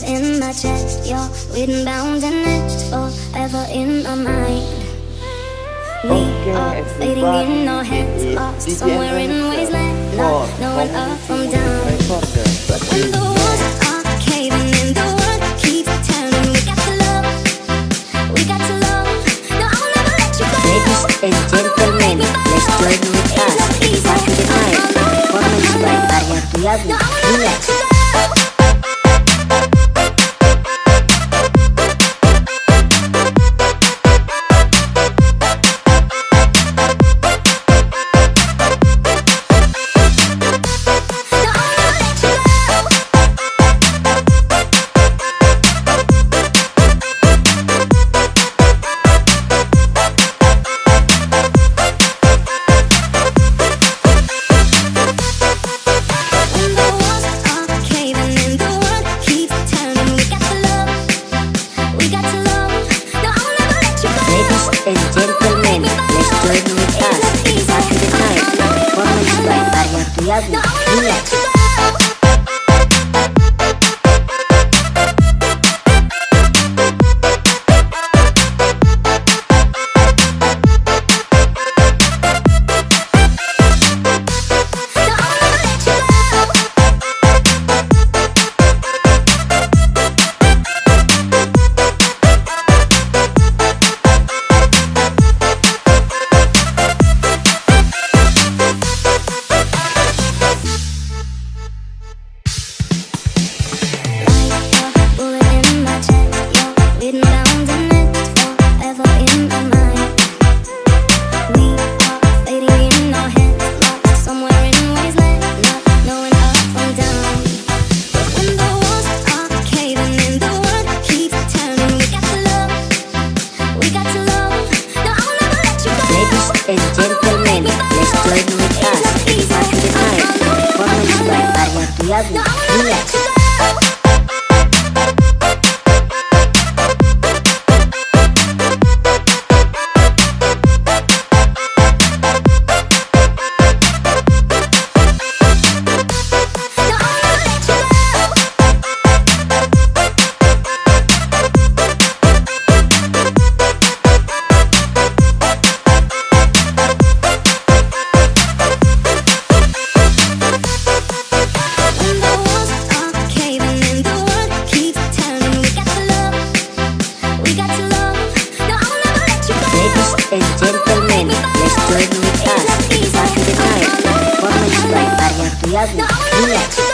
bullet in my chest. You're written, bound, and etched forever in my mind. We Okay, are fading in our it's lost somewhere in wasteland, not knowing up from down. But when the walls are caving in, the world keeps turning. We got to love, we got to love. No, I will never let you go. Ladies and gentlemen, let's join with us Saturday night performance by Arya Tulabi. No, I will never Relax. Let's join with us Saturday night performance by Arya Tulabi. No, I will never Relax. Gentlemen, let's join with us. Saturday night. Performance by Arya never Relax. Relax. you go.